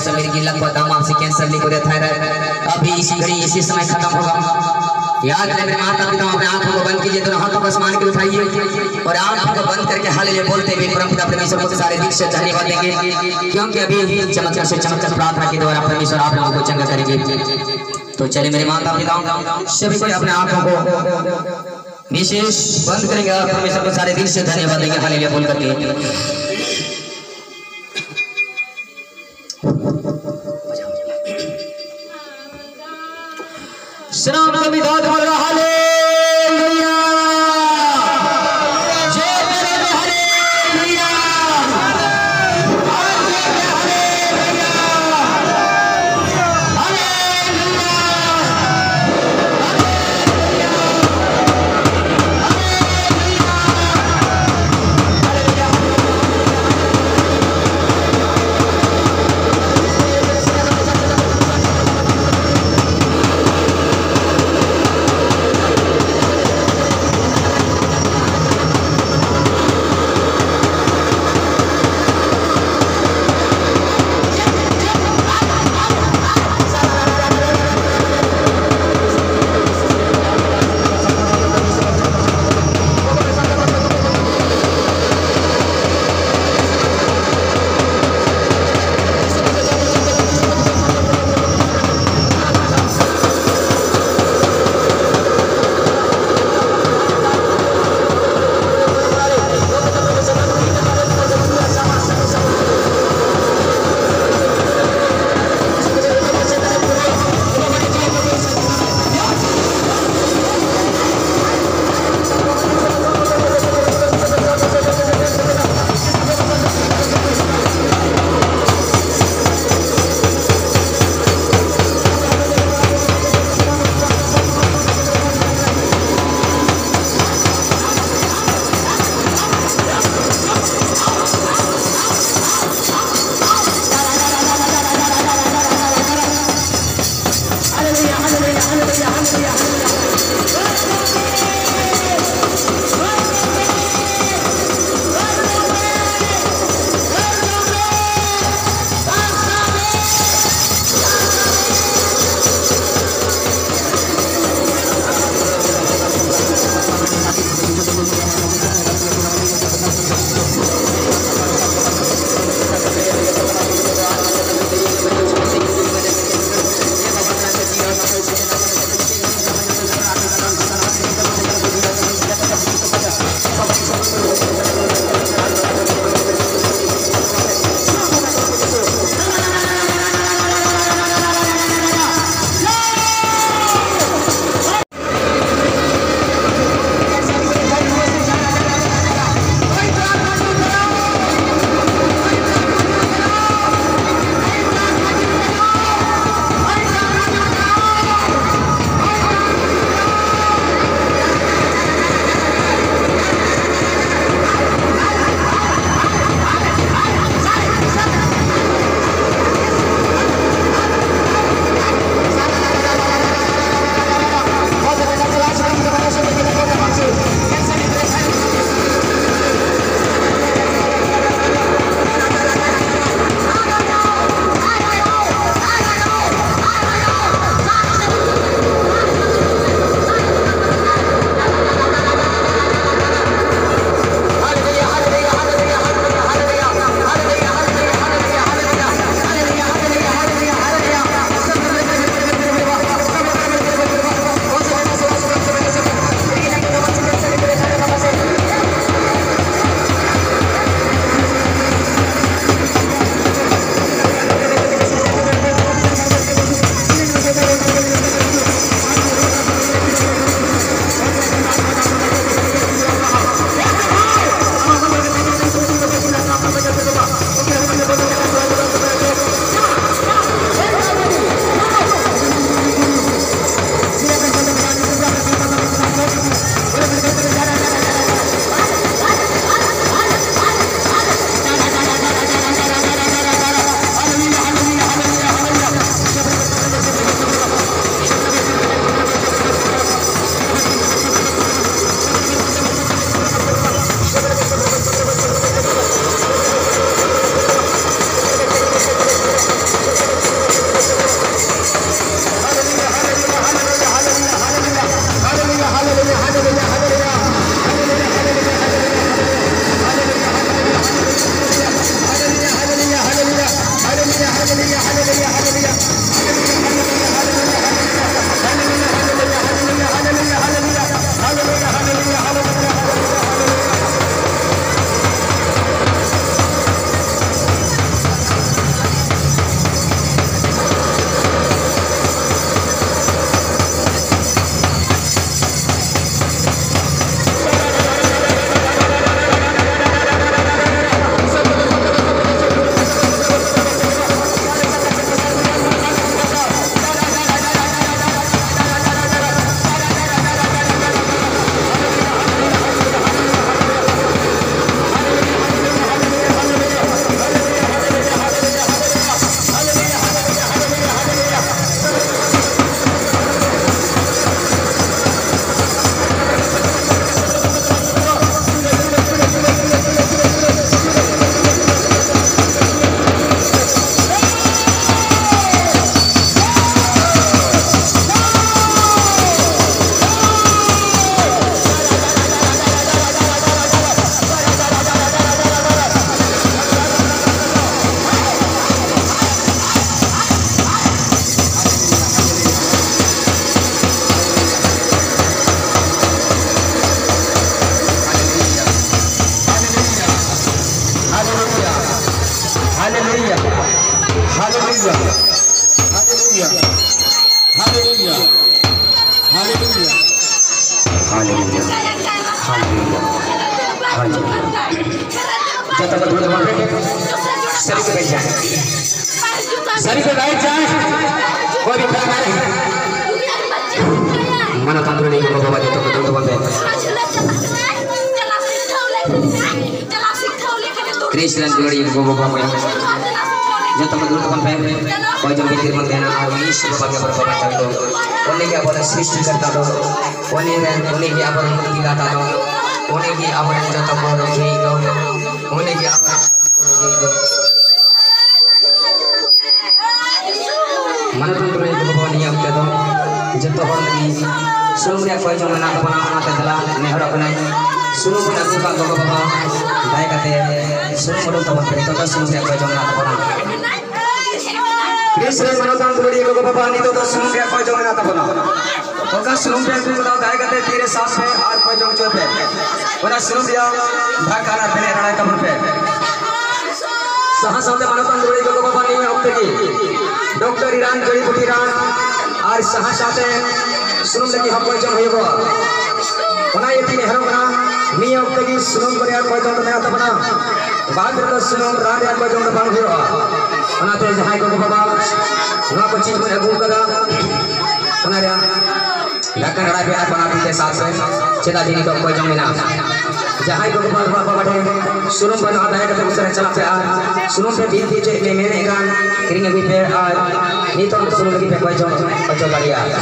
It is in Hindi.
सा मेरी गिल्लत बताऊँ आपसे कैंसर लिखो थायराइड अभी इसी घड़ी, इसी समय खत्म होगा। याद रहे मेरे माता पिता अपने आँखों को बंद कीजिए, दोनों हाथों को आसमान के उठाइए। और आँखों को बंद करके हाल ले बोलते हुए परम पिता परमेश्वर को सारे दिल से धन्यवाद देंगे। क्योंकि अभी चमत्कार से चमत्कार प्रार्थना के द्वारा परमेश्वर आप लोगों को चंगा करेंगे। तो चलिए मेरे माता पिता सभी को अपने आँखों को विशेष बंद करेंगे परमेश्वर को सारे दिल से धन्यवाद देंगे। हाल बोल करके। श्राम का मिजाज बोल रहा hallelujah Hallelujah. Hallelujah. Hallelujah. Hallelujah. बन रहे सभी को बैठ जाए सभी को बैठ जाए कोई भी खड़ा नहीं मन तंत्र नहीं को बाबा जब तक दूध बन रहे कृष्ण जोड़ी को बाबा में जब तक दूध बन रहे कोई जो भी बन देना और ईश्वर बाबा के बाबा चल दो उन्हें क्या बोला सृष्टि करता दो उन्हें उन्हें क्या बोला मुक्ति दाता दो उन्हें की आवरण जब तक बोलो यही दो उन्हें की मन तंत्र नहीं को बाबा नहीं आते दो जब तो हर लगी सुन रे कोई जो मना बना बना ते दला नेहर अपने सुनो दुका को बाबा दाई कते सुन मोड़ तो बन तो सुन रे कोई जो मना तो बना శ్రీ మనోకాంతుడి గొప్పపాన్ని तो दस रूपया पर जो मना तपना तो दस रूपया को बताओ दाएगा ते तेरे साथ पे और पर जो जो पे बोला शुरू दिया भाकाना पे रणा कमर पे सहा सामने मनोकांतुड़ी গঙ্গোপাধ্যায় নিয়ে হপ্তে কি ডক্টর ইরান জড়িপুটি রান আর সাহা সাথে শুনুন লাগি হক পয়জন হইব ওনা এটি নেহরম না নিয়ে হপ্তে কি শুনুন করে আর পয়জন মেলা তপনা ᱵᱟᱫᱨᱚ ᱥᱩᱱᱩᱢ ᱨᱟᱡᱟ ᱠᱚ ᱡᱚᱢ ᱵᱟᱝ ᱦᱩᱭᱩᱜᱼᱟ ᱚᱱᱟᱛᱮ ᱡᱟᱦᱟᱸᱭ ᱠᱚ ᱵᱟᱵᱟ ᱱᱚᱣᱟ ᱠᱚ ᱪᱤᱡᱽ ᱵᱚᱱ ᱟᱹᱜᱩ ᱟᱠᱟᱫᱟ ᱚᱱᱟ ᱨᱮᱭᱟᱜ ᱞᱟᱠᱟᱱ ᱨᱟᱡᱟ ᱵᱮ ᱟᱨ ᱵᱟᱱᱟ ᱯᱤᱛᱮ ᱥᱟᱥ ᱪᱮᱫᱟ ᱫᱤᱱ ᱠᱚ ᱠᱚ ᱡᱚᱢ ᱮᱱᱟ ᱡᱟᱦᱟᱸᱭ ᱠᱚ ᱵᱟᱵᱟ ᱵᱟᱵᱟ ᱴᱷᱮᱱ ᱥᱩᱱᱩᱢ ᱵᱟᱱᱟ ᱫᱟᱭᱟ ᱠᱟᱛᱮ ᱩᱥᱟᱹᱨᱟ ᱪᱟᱞᱟᱜ ᱯᱮ ᱟᱨ ᱥᱩᱱᱩᱢ ᱯᱮ ᱵᱤᱱᱛᱤ ᱪᱮᱫ ᱯᱮ ᱢᱮᱱᱮᱫ ᱠᱟᱱ ᱠᱤᱨᱤᱧ ᱟᱹᱜᱩᱭ ᱯᱮ ᱟᱨ ᱱᱤᱛᱚᱜ ᱥᱩᱱᱩᱢ ᱞᱟᱹᱜᱤᱫ ᱯᱮ ᱠᱚᱭ ᱡᱚᱢ ᱦᱚᱪᱚ ᱫᱟᱲᱮᱭᱟᱜᱼᱟ